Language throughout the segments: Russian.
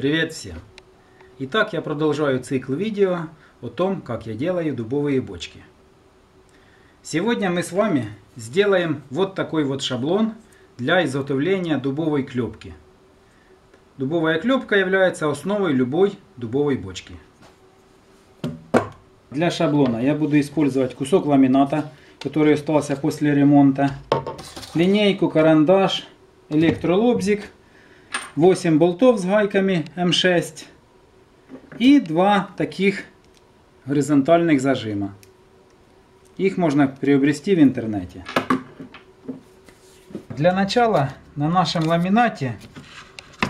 Привет всем! Итак, я продолжаю цикл видео о том, как я делаю дубовые бочки. Сегодня мы с вами сделаем вот такой вот шаблон для изготовления дубовой клепки. Дубовая клепка является основой любой дубовой бочки. Для шаблона я буду использовать кусок ламината, который остался после ремонта, линейку, карандаш, электролобзик, 8 болтов с гайками М6 и два таких горизонтальных зажима. Их можно приобрести в интернете. Для начала на нашем ламинате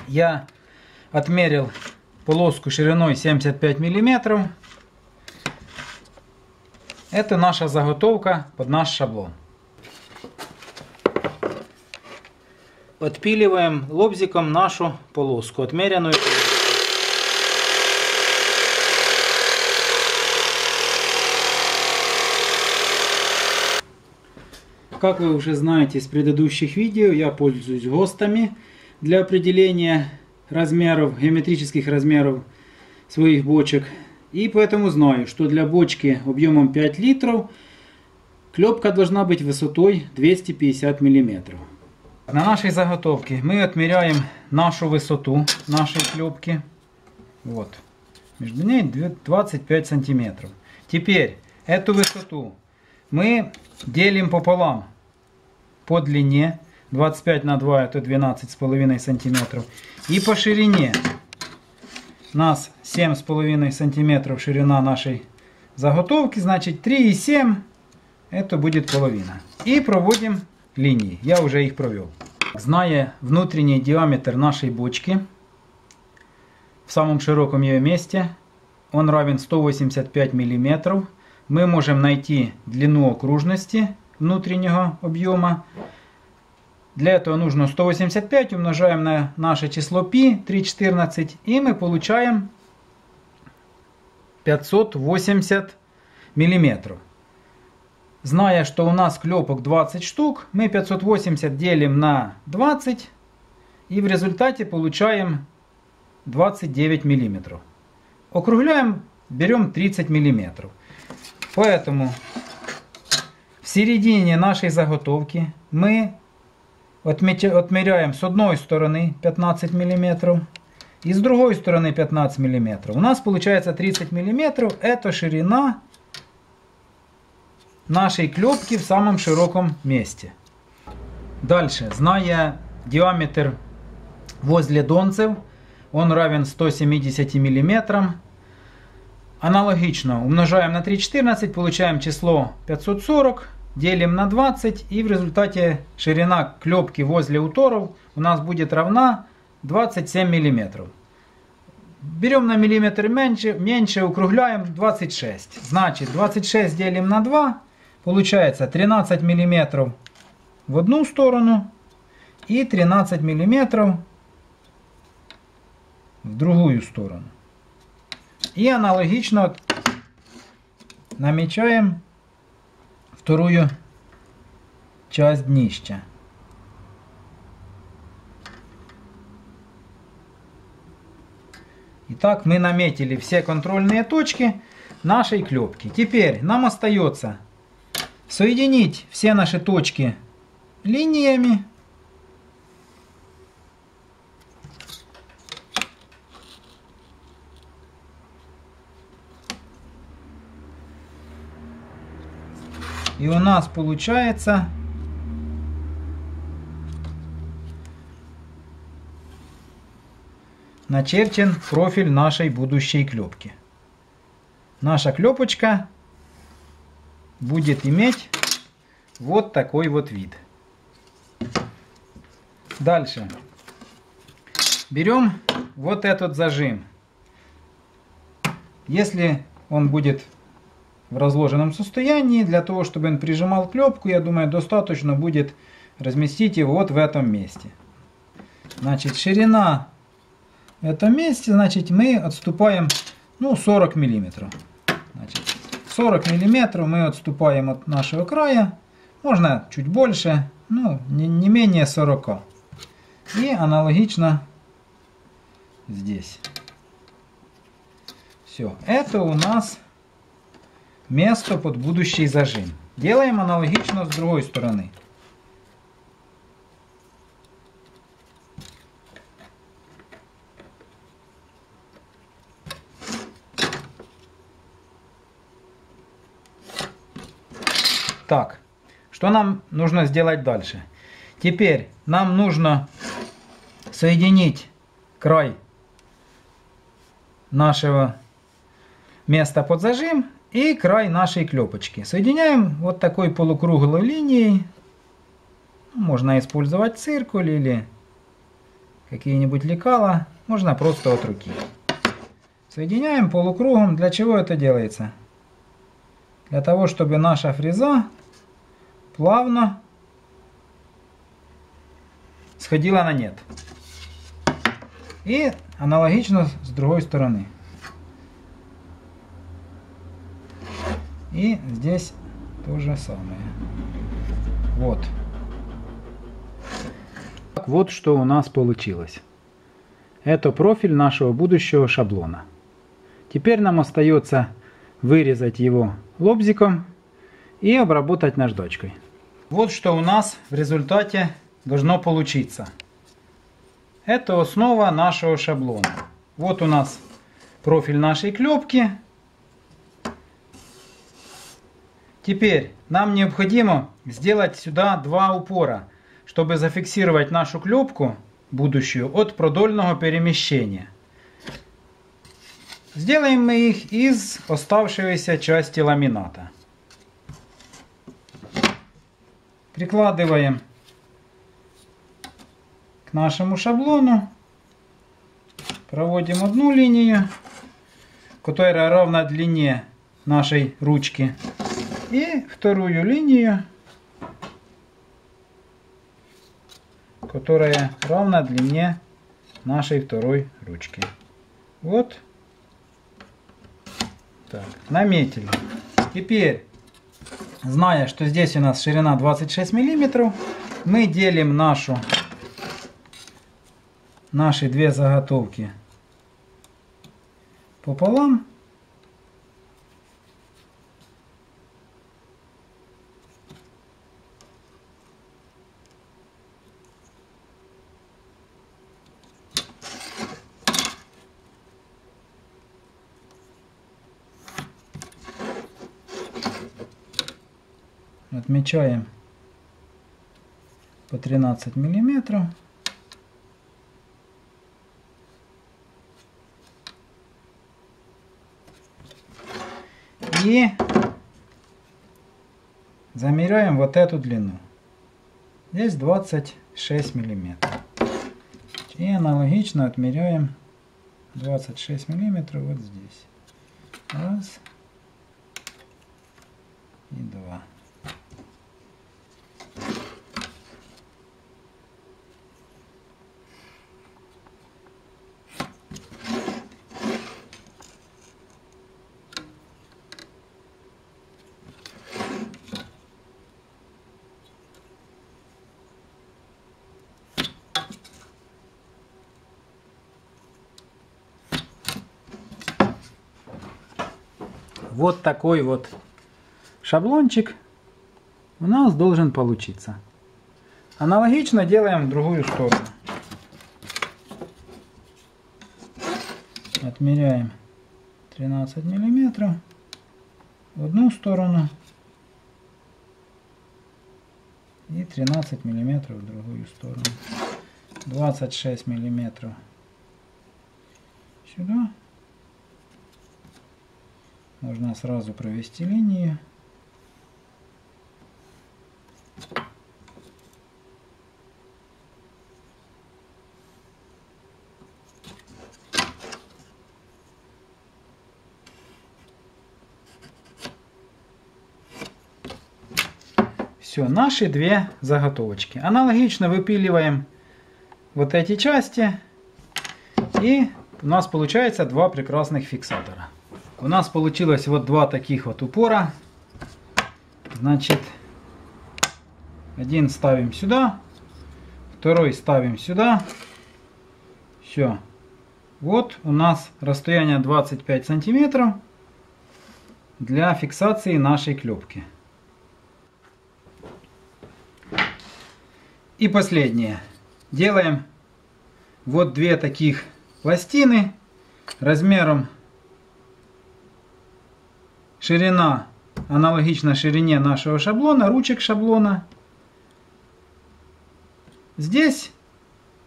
я отмерил полоску шириной 75 миллиметров. Это наша заготовка под наш шаблон. Отпиливаем лобзиком нашу полоску, отмеренную Как вы уже знаете из предыдущих видео, я пользуюсь ГОСТами для определения размеров, геометрических размеров своих бочек. И поэтому знаю, что для бочки объемом 5 литров клепка должна быть высотой 250 миллиметров. На нашей заготовке мы отмеряем нашу высоту нашей клепки. Вот. Между ней 25 сантиметров. Теперь эту высоту мы делим пополам по длине. 25 на 2 это 12,5 сантиметров. И по ширине. У нас 7,5 сантиметров ширина нашей заготовки. Значит 3,7 это будет половина. И проводим линии. Я уже их провел. Зная внутренний диаметр нашей бочки, в самом широком ее месте, он равен 185 мм, мы можем найти длину окружности внутреннего объема. Для этого нужно 185 умножаем на наше число π 3,14 и мы получаем 580 миллиметров. Зная, что у нас клепок 20 штук, мы 580 делим на 20 и в результате получаем 29 миллиметров. Округляем, берем 30 миллиметров. Поэтому в середине нашей заготовки мы отмеряем с одной стороны 15 миллиметров и с другой стороны 15 миллиметров. У нас получается 30 миллиметров. Это ширина нашей клепки в самом широком месте. Дальше, зная диаметр возле донцев, он равен 170 мм. Аналогично умножаем на 3,14, получаем число 540, делим на 20 и в результате ширина клепки возле уторов у нас будет равна 27 мм. Берем на миллиметр меньше, меньше, округляем 26. Значит 26 делим на 2 Получается 13 миллиметров в одну сторону и 13 миллиметров в другую сторону. И аналогично намечаем вторую часть днища. Итак, мы наметили все контрольные точки нашей клепки. Теперь нам остается соединить все наши точки линиями. И у нас получается начерчен профиль нашей будущей клепки. Наша клепочка будет иметь вот такой вот вид. Дальше. Берем вот этот зажим. Если он будет в разложенном состоянии, для того, чтобы он прижимал клепку, я думаю, достаточно будет разместить его вот в этом месте. Значит, ширина в этом месте, значит, мы отступаем, ну, 40 миллиметров. Значит, 40 миллиметров мы отступаем от нашего края. Можно чуть больше, ну, не, не менее 40. И аналогично здесь. Все, это у нас место под будущий зажим. Делаем аналогично с другой стороны. Так, что нам нужно сделать дальше? Теперь нам нужно соединить край нашего места под зажим и край нашей клепочки. Соединяем вот такой полукруглой линией. Можно использовать циркуль или какие-нибудь лекала. Можно просто от руки. Соединяем полукругом. Для чего это делается? Для того, чтобы наша фреза плавно сходила на нет. И аналогично с другой стороны. И здесь то же самое. Вот. Вот что у нас получилось. Это профиль нашего будущего шаблона. Теперь нам остается вырезать его лобзиком и обработать наждачкой. Вот что у нас в результате должно получиться. Это основа нашего шаблона. Вот у нас профиль нашей клепки. Теперь нам необходимо сделать сюда два упора, чтобы зафиксировать нашу клепку будущую от продольного перемещения. Сделаем мы их из оставшейся части ламината. Прикладываем к нашему шаблону. Проводим одну линию, которая равна длине нашей ручки. И вторую линию, которая равна длине нашей второй ручки. Вот. Так, наметили. Теперь Зная, что здесь у нас ширина 26 миллиметров, мы делим нашу, наши две заготовки пополам. Отмечаем по 13 миллиметров. И замеряем вот эту длину. Здесь 26 миллиметров. И аналогично отмеряем 26 миллиметров вот здесь. Раз и два. Вот такой вот шаблончик у нас должен получиться. Аналогично делаем в другую сторону. Отмеряем 13 миллиметров в одну сторону и 13 миллиметров в другую сторону. 26 миллиметров сюда можно сразу провести линию. Все, наши две заготовочки. Аналогично выпиливаем вот эти части. И у нас получается два прекрасных фиксатора. У нас получилось вот два таких вот упора. Значит, один ставим сюда, второй ставим сюда. Все. Вот у нас расстояние 25 сантиметров для фиксации нашей клепки. И последнее. Делаем вот две таких пластины размером ширина аналогично ширине нашего шаблона, ручек шаблона. Здесь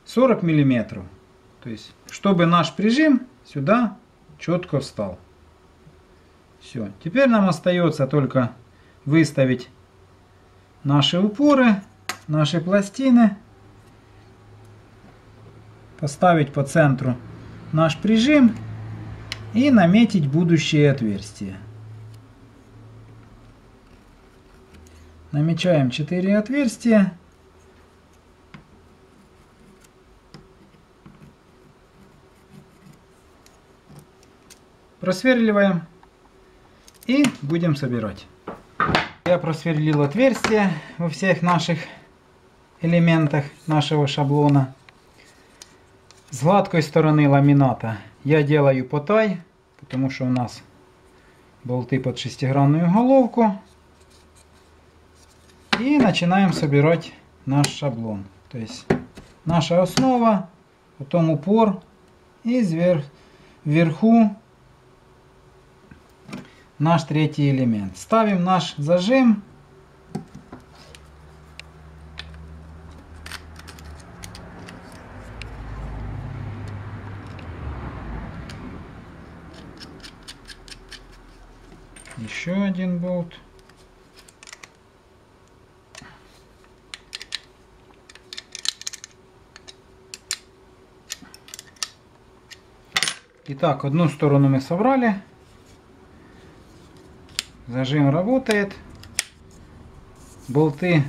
40 миллиметров. То есть, чтобы наш прижим сюда четко встал. Все. Теперь нам остается только выставить наши упоры, наши пластины. Поставить по центру наш прижим и наметить будущее отверстие. Намечаем 4 отверстия. Просверливаем и будем собирать. Я просверлил отверстия во всех наших элементах нашего шаблона. С гладкой стороны ламината я делаю потай, потому что у нас болты под шестигранную головку. И начинаем собирать наш шаблон. То есть наша основа, потом упор и вверху наш третий элемент. Ставим наш зажим. Еще один болт. Итак, одну сторону мы собрали. Зажим работает. Болты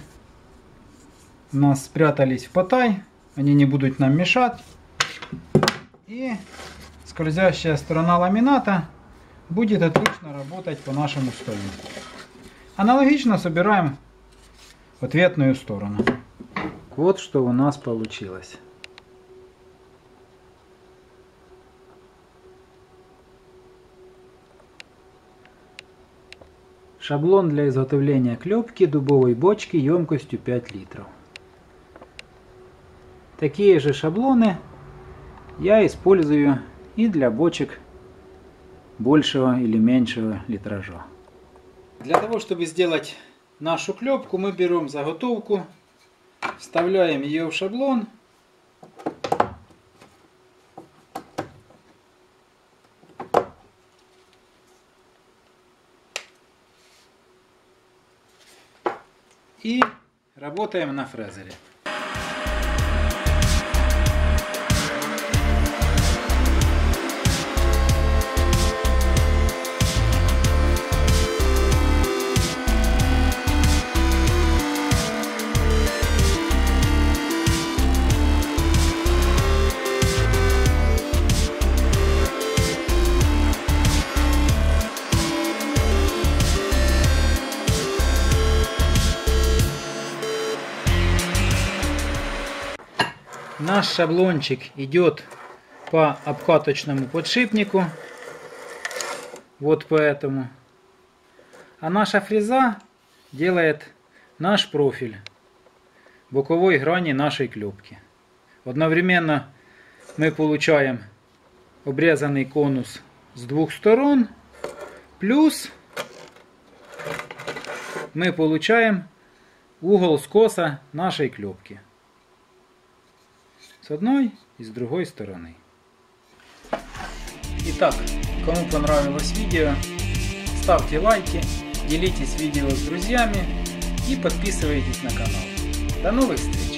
у нас спрятались в потай. Они не будут нам мешать. И скользящая сторона ламината будет отлично работать по нашему столу. Аналогично собираем ответную сторону. Вот что у нас получилось. Шаблон для изготовления клепки дубовой бочки емкостью 5 литров. Такие же шаблоны я использую и для бочек большего или меньшего литража. Для того, чтобы сделать нашу клепку, мы берем заготовку, вставляем ее в шаблон и работаем на фрезере. Наш шаблончик идет по обкаточному подшипнику. Вот поэтому. А наша фреза делает наш профиль боковой грани нашей клепки. Одновременно мы получаем обрезанный конус с двух сторон. Плюс мы получаем угол скоса нашей клепки с одной и с другой стороны. Итак, кому понравилось видео, ставьте лайки, делитесь видео с друзьями и подписывайтесь на канал. До новых встреч!